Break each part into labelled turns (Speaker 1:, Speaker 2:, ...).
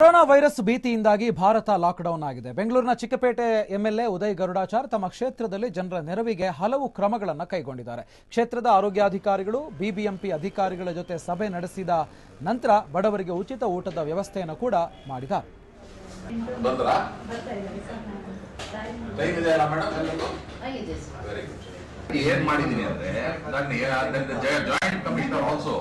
Speaker 1: Corona virus ಭೀತಿಯಿಂದಾಗಿ Bharat lockdown ಆಗಿದೆ. ಬೆಂಗಳೂರಿನ ಚಿಕ್ಕಪೇಟೆ ಎಂಎಲ್ಎ ಉದಯ್ ಗರುಡಾಚಾರ್ ತಮ್ಮ ಕ್ಷೇತ್ರದಲ್ಲಿ ಜನರ ನೆರವಿಗೆ ಹಲವು ಕ್ರಮಗಳನ್ನು ಕೈಗೊಂಡಿದ್ದಾರೆ. ಕ್ಷೇತ್ರದ ಆರೋಗ್ಯಾಧಿಕಾರಿಗಳು ಬಿಬಿಎಂಪಿ ಅಧಿಕಾರಿಗಳ ಜೊತೆ ಸಭೆ ನಡೆಸಿದ ನಂತರ ಬಡವರಿಗೆ ಉಚಿತ ಊಟದ ವ್ಯವಸ್ಥೆಯನ್ನು ಕೂಡ ಮಾಡಿದ್ದಾರೆ.
Speaker 2: ಏನ್ ಮಾಡಿದೀನಿ ಅಂದ್ರೆ ನಾನು ಜಾಯಿಂಟ್ ಕಮಿಷನರ್ ಆಲ್ಸೋ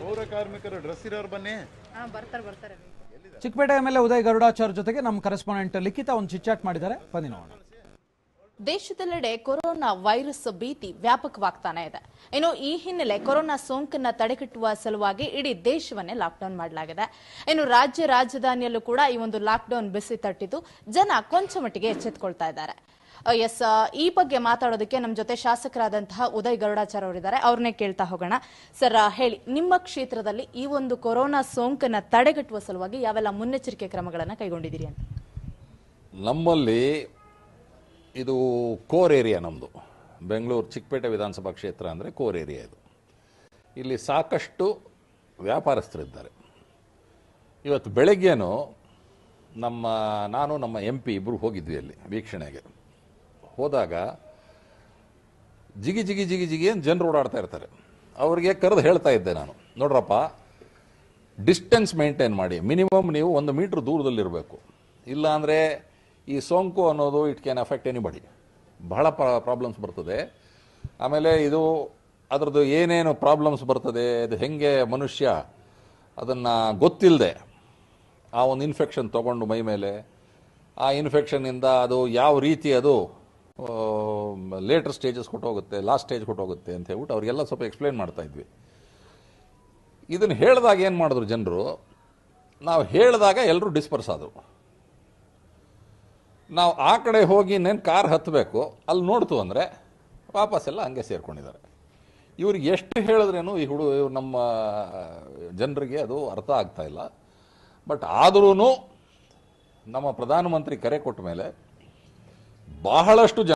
Speaker 3: ಪೌರ ಕಾರ್ಮಿಕರು ಡ್ರೆಸ್ ಇರೋರು ಬನ್ನಿ.
Speaker 4: ಹಾ ಬರ್ತಾರೆ ಬರ್ತಾರೆ.
Speaker 1: ಚಿಕ್ಕಪೇಟೆ ಎಂಎಲ್ಎ ಉದಯ್ ಗರುಡಾಚಾರ್ ಜೊತೆಗೆ ನಮ್ಮ ಕರೆಸ್ಪಾಂಡೆಂಟ್ ಲಿಖಿತ ಒಂದು ಚಿಟ್ಚಾಟ್ ಮಾಡಿದ್ದಾರೆ. ಬನ್ನಿ ನೋಡೋಣ.
Speaker 4: ದೇಶದೆಲ್ಲೆಡೆ ಕೊರೋನಾ ವೈರಸ್ ಭೀತಿ ವ್ಯಾಪಕವಾಗ್ತಾನೆ ಇದೆ. ಇನ್ನು ಈ ಹಿನ್ನೆಲೆ ಕೊರೋನಾ ಸೋಂಕನ್ನ ತಡೆಗಟ್ಟುವ ಸಲುವಾಗಿ ಇಡೀ ದೇಶವನ್ನೇ ಲಾಕ್ಡೌನ್ ಮಾಡಲಾಗಿದೆ. ಇನ್ನು ರಾಜ್ಯ ರಾಜಧಾನಿಯಲ್ಲೂ ಕೂಡ ಈ ಒಂದು ಲಾಕ್ಡೌನ್ ಬಿಸಿ ತಟ್ಟಿದ್ದು ಜನ ಕೊಂಚ ಮಟ್ಟಿಗೆ ಎಚ್ಚೆತ್ಕೊಳ್ತಾ ಇದ್ದಾರೆ. ಎಸ್ ಈ ಬಗ್ಗೆ ಮಾತಾಡೋದಕ್ಕೆ ನಮ್ಮ ಜೊತೆ ಶಾಸಕರಾದಂತಹ ಉದಯ್ ಗರುಡಾಚಾರ್ ಅವರಿದ್ದಾರೆ. ಅವ್ರನ್ನೇ ಕೇಳ್ತಾ ಹೋಗೋಣ. ಸರ್ ಹೇಳಿ, ನಿಮ್ಮ ಕ್ಷೇತ್ರದಲ್ಲಿ ಈ ಒಂದು ಕೊರೋನಾ ಸೋಂಕನ್ನ ತಡೆಗಟ್ಟುವ ಸಲುವಾಗಿ ಯಾವೆಲ್ಲ ಮುನ್ನೆಚ್ಚರಿಕೆ ಕ್ರಮಗಳನ್ನು ಕೈಗೊಂಡಿದ್ದೀರಿ ಅಂತ?
Speaker 5: ನಮ್ಮಲ್ಲಿ ಇದು ಕೋರ್ ಏರಿಯಾ ನಮ್ಮದು ಬೆಂಗಳೂರು ಚಿಕ್ಕಪೇಟೆ ವಿಧಾನಸಭಾ ಕ್ಷೇತ್ರ ಅಂದರೆ ಕೋರ್ ಏರಿಯಾ ಇದು. ಇಲ್ಲಿ ಸಾಕಷ್ಟು ವ್ಯಾಪಾರಸ್ಥರಿದ್ದಾರೆ ಇವತ್ತು ಬೆಳಗ್ಗೆನೂ ನಮ್ಮ, ನಾನು, ನಮ್ಮ ಎಂ ಪಿ ಇಬ್ಬರು ಹೋಗಿದ್ವಿ ಅಲ್ಲಿ ವೀಕ್ಷಣೆಗೆ. ಹೋದಾಗ ಜಿಗಿ ಜಿಗಿ ಜಿಗಿ ಜಿಗಿ ಅಂತ ಜನರು ಓಡಾಡ್ತಾ ಇರ್ತಾರೆ. ಅವರಿಗೆ ಕರೆದು ಹೇಳ್ತಾ ಇದ್ದೆ ನಾನು, ನೋಡ್ರಪ್ಪ ಡಿಸ್ಟೆನ್ಸ್ ಮೇಂಟೈನ್ ಮಾಡಿ ಮಿನಿಮಮ್ ನೀವು ಒಂದು ಮೀಟ್ರ್ ದೂರದಲ್ಲಿರಬೇಕು. ಇಲ್ಲಾಂದರೆ ಈ ಸೋಂಕು ಅನ್ನೋದು ಇಟ್ ಕ್ಯಾನ್ ಅಫೆಕ್ಟ್ ಎನಿಬಡಿ ಬಹಳ ಪ್ರಾಬ್ಲಮ್ಸ್ ಬರ್ತದೆ. ಆಮೇಲೆ ಇದು ಅದರದ್ದು ಏನೇನು ಪ್ರಾಬ್ಲಮ್ಸ್ ಬರ್ತದೆ ಅದು ಹೆಂಗೆ ಮನುಷ್ಯ ಅದನ್ನು ಗೊತ್ತಿಲ್ಲದೆ ಆ ಒಂದು ಇನ್ಫೆಕ್ಷನ್ ತೊಗೊಂಡು ಮೈ ಮೇಲೆ, ಆ ಇನ್ಫೆಕ್ಷನ್ನಿಂದ ಅದು ಯಾವ ರೀತಿ ಅದು ಲೇಟರ್ ಸ್ಟೇಜಸ್ ಕೊಟ್ಟೋಗುತ್ತೆ ಲಾಸ್ಟ್ ಸ್ಟೇಜ್ ಕೊಟ್ಟೋಗುತ್ತೆ ಅಂತ ಹೇಳ್ಬಿಟ್ಟು ಅವರಿಗೆಲ್ಲ ಸ್ವಲ್ಪ ಎಕ್ಸ್ಪ್ಲೈನ್ ಮಾಡ್ತಾ ಇದ್ವಿ. ಇದನ್ನು ಹೇಳಿದಾಗ ಏನು ಮಾಡಿದ್ರು ಜನರು? ನಾವು ಹೇಳಿದಾಗ ಎಲ್ಲರೂ ಡಿಸ್ಪರ್ಸ್ ಆದರು. ನಾವು ಆ ಕಡೆ ಹೋಗಿ ಇನ್ನೇನು ಕಾರ್ ಹತ್ತಬೇಕು ಅಲ್ಲಿ ನೋಡ್ತು ಅಂದರೆ ವಾಪಸ್ಸೆಲ್ಲ ಹಂಗೆ ಸೇರ್ಕೊಂಡಿದ್ದಾರೆ. ಇವ್ರಿಗೆ ಎಷ್ಟು ಹೇಳಿದ್ರೇನು ಈ ಹುಡು ಇವ್ರು ನಮ್ಮ ಜನರಿಗೆ ಅದು ಅರ್ಥ ಆಗ್ತಾ ಇಲ್ಲ. ಬಟ್ ಆದ್ರೂ ನಮ್ಮ ಪ್ರಧಾನಮಂತ್ರಿ ಕರೆ ಕೊಟ್ಟ ಮೇಲೆ ಬಹಳಷ್ಟು ಜನ